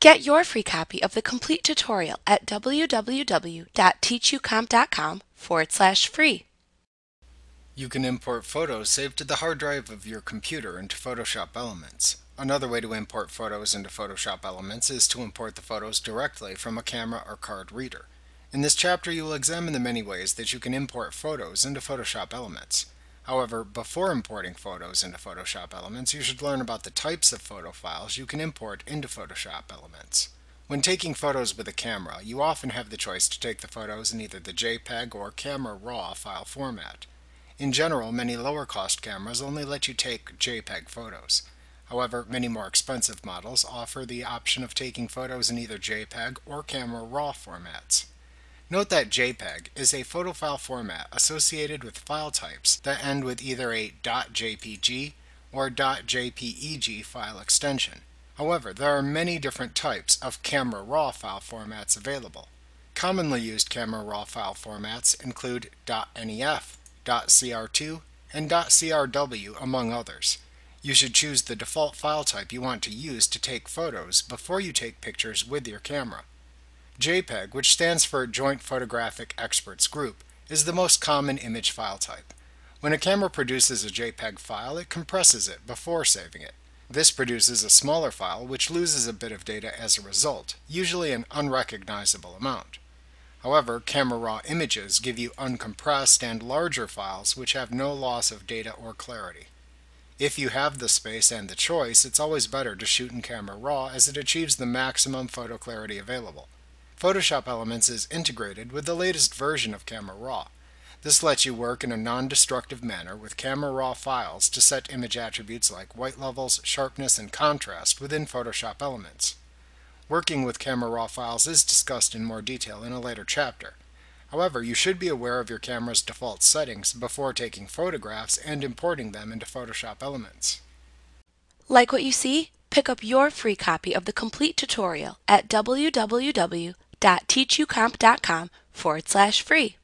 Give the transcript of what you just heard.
Get your free copy of the complete tutorial at www.teachucomp.com forward slash free. You can import photos saved to the hard drive of your computer into Photoshop Elements. Another way to import photos into Photoshop Elements is to import the photos directly from a camera or card reader. In this chapter you will examine the many ways that you can import photos into Photoshop Elements. However, before importing photos into Photoshop Elements, you should learn about the types of photo files you can import into Photoshop Elements. When taking photos with a camera, you often have the choice to take the photos in either the JPEG or Camera RAW file format. In general, many lower-cost cameras only let you take JPEG photos. However, many more expensive models offer the option of taking photos in either JPEG or Camera RAW formats. Note that JPEG is a photo file format associated with file types that end with either a .jpg or .jpeg file extension. However, there are many different types of Camera RAW file formats available. Commonly used Camera RAW file formats include .nef, .cr2, and .crw among others. You should choose the default file type you want to use to take photos before you take pictures with your camera. JPEG, which stands for Joint Photographic Experts Group, is the most common image file type. When a camera produces a JPEG file, it compresses it before saving it. This produces a smaller file which loses a bit of data as a result, usually an unrecognizable amount. However, Camera Raw images give you uncompressed and larger files which have no loss of data or clarity. If you have the space and the choice, it's always better to shoot in Camera Raw as it achieves the maximum photo clarity available. Photoshop Elements is integrated with the latest version of Camera Raw. This lets you work in a non-destructive manner with Camera Raw files to set image attributes like white levels, sharpness, and contrast within Photoshop Elements. Working with Camera Raw files is discussed in more detail in a later chapter. However, you should be aware of your camera's default settings before taking photographs and importing them into Photoshop Elements. Like what you see? Pick up your free copy of the complete tutorial at www.teachucomp.com forward slash free.